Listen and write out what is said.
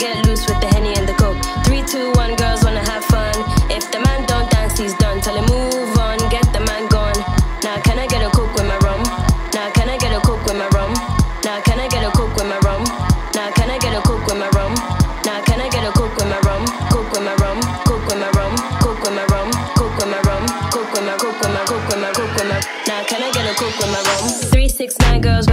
get loose with the henny and the coke. Three, two, one, girls wanna have fun. If the man don't dance, he's done. Tell him move on, get the man gone. Now can I get a coke with my rum? Now can I get a coke with my rum? Now can I get a coke with my rum? Now can I get a coke with my rum? Now can I get a coke with my rum? Coke with my rum, coke with my rum, coke with my rum, coke with my rum, coke with my coke with my coke with my coke with my. Now can I get a coke with my rum? Three, six, nine, girls.